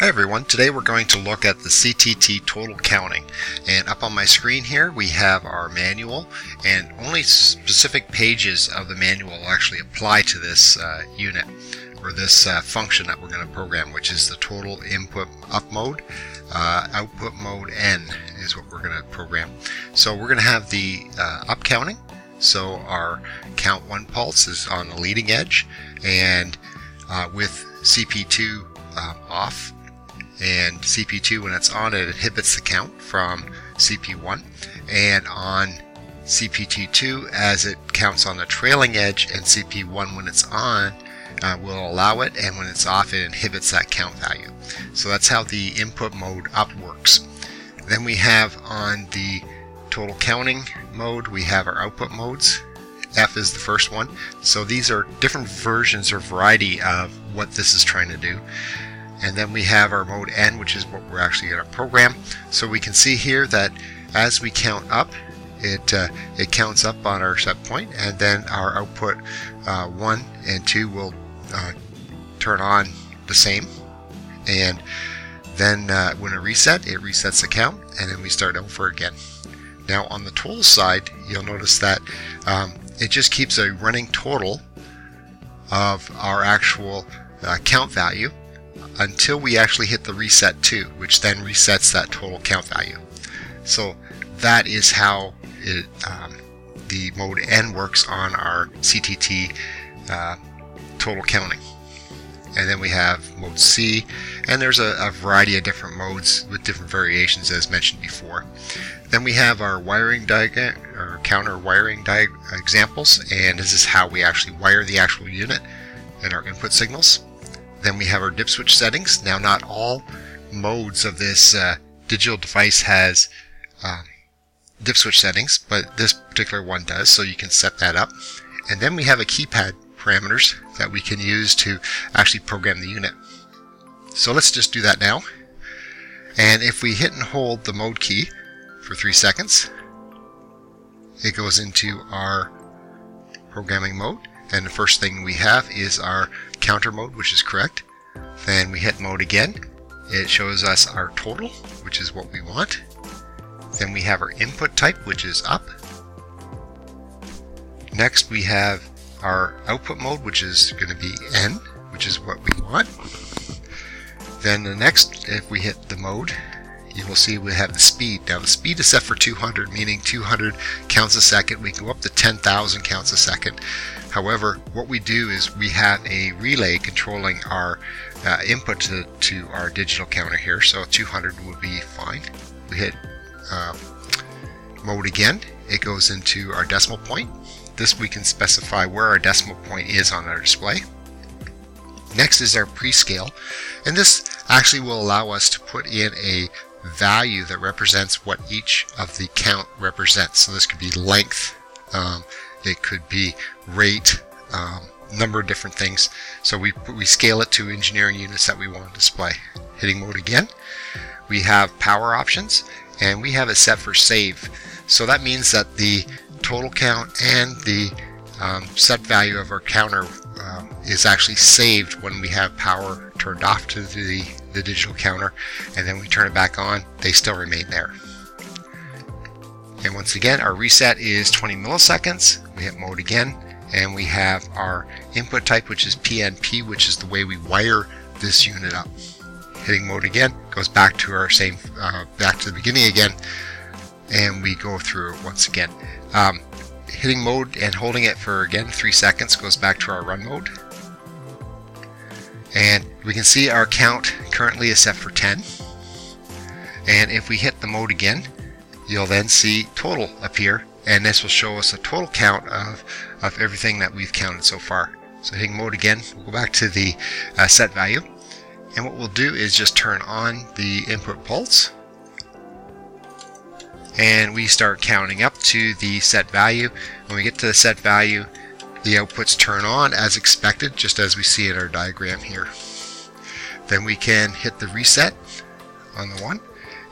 Hi everyone, today we're going to look at the CTT total counting. And up on my screen here we have our manual. And only specific pages of the manual actually apply to this uh, unit or this uh, function that we're going to program which is the total input up mode uh, output mode N is what we're going to program. So we're going to have the uh, up counting. So our count one pulse is on the leading edge. And uh, with CP2 uh, off and CP2 when it's on it inhibits the count from CP1 and on CP2 as it counts on the trailing edge and CP1 when it's on uh, will allow it and when it's off it inhibits that count value. So that's how the input mode up works. Then we have on the total counting mode we have our output modes. F is the first one. So these are different versions or variety of what this is trying to do and then we have our mode N which is what we're actually going to program. So we can see here that as we count up it uh, it counts up on our set point and then our output uh, 1 and 2 will uh, turn on the same. And then uh, when it reset it resets the count and then we start over again. Now on the total side you'll notice that um, it just keeps a running total of our actual uh, count value until we actually hit the reset 2, which then resets that total count value. So that is how it, um, the mode N works on our CTT uh, total counting. And then we have mode C, and there's a, a, variety of different modes with different variations as mentioned before. Then we have our wiring diagram, or counter wiring examples, and this is how we actually wire the actual unit and our input signals. Then we have our dip switch settings. Now, not all modes of this uh, digital device has um, dip switch settings, but this particular one does, so you can set that up. And then we have a keypad parameters that we can use to actually program the unit. So let's just do that now. And if we hit and hold the mode key for three seconds, it goes into our programming mode. And the first thing we have is our counter mode, which is correct. Then we hit mode again. It shows us our total, which is what we want. Then we have our input type, which is up. Next we have our output mode, which is going to be N, which is what we want. Then the next, if we hit the mode, you will see we have the speed. Now the speed is set for 200, meaning 200 counts a second. We go up to 10,000 counts a second. However, what we do is we have a relay controlling our uh, input to, to our digital counter here. So 200 would be fine. We hit uh, mode again. It goes into our decimal point. This we can specify where our decimal point is on our display. Next is our prescale, and this actually will allow us to put in a value that represents what each of the count represents. So this could be length, um, it could be rate, um, number of different things. So we, we scale it to engineering units that we want to display. Hitting mode again. We have power options and we have it set for save. So that means that the total count and the um, set value of our counter um, is actually saved when we have power turned off to the, the digital counter and then we turn it back on, they still remain there. And once again, our reset is 20 milliseconds. We hit mode again, and we have our input type, which is PNP, which is the way we wire this unit up. Hitting mode again goes back to our same, uh, back to the beginning again, and we go through it once again. Um, hitting mode and holding it for again three seconds goes back to our run mode. And we can see our count currently is set for 10. And if we hit the mode again, you'll then see total appear and this will show us a total count of, of everything that we've counted so far. So hitting mode again, we'll go back to the uh, set value and what we'll do is just turn on the input pulse and we start counting up to the set value. When we get to the set value, the outputs turn on as expected, just as we see in our diagram here. Then we can hit the reset on the one,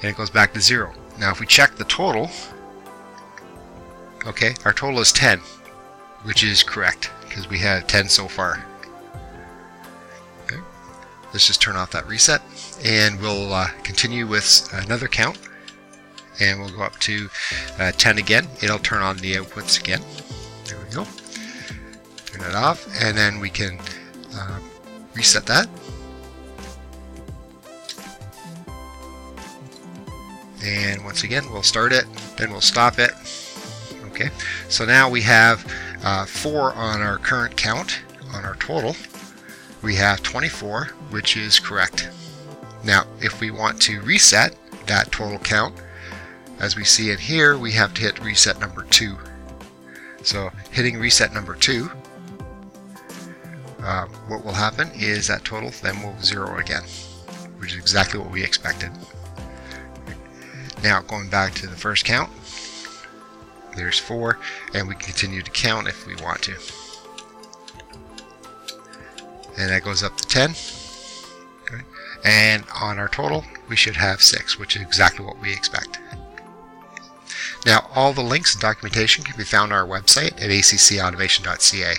and it goes back to zero. Now if we check the total, okay, our total is 10, which is correct, because we have 10 so far. Okay. let's just turn off that reset and we'll uh, continue with another count and we'll go up to uh, 10 again. It'll turn on the outputs again. There we go. Turn it off and then we can uh, reset that. And once again, we'll start it, then we'll stop it. Okay, so now we have uh, 4 on our current count, on our total. We have 24, which is correct. Now, if we want to reset that total count, as we see in here, we have to hit reset number 2. So hitting reset number 2, uh, what will happen is that total then will zero again, which is exactly what we expected. Now going back to the first count, there's 4, and we can continue to count if we want to. And that goes up to 10. Okay. And on our total, we should have 6, which is exactly what we expect. Now, all the links and documentation can be found on our website at accautomation.ca.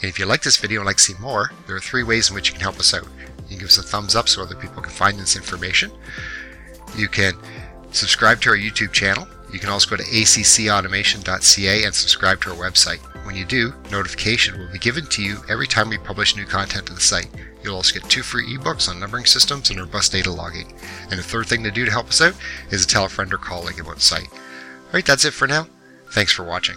And if you like this video and like to see more, there are three ways in which you can help us out. You can give us a thumbs up so other people can find this information. You can subscribe to our YouTube channel. You can also go to accautomation.ca and subscribe to our website. When you do, notification will be given to you every time we publish new content to the site. You'll also get two free ebooks on numbering systems and robust data logging. And the third thing to do to help us out is to tell a friend or colleague about the site. Alright, that's it for now. Thanks for watching.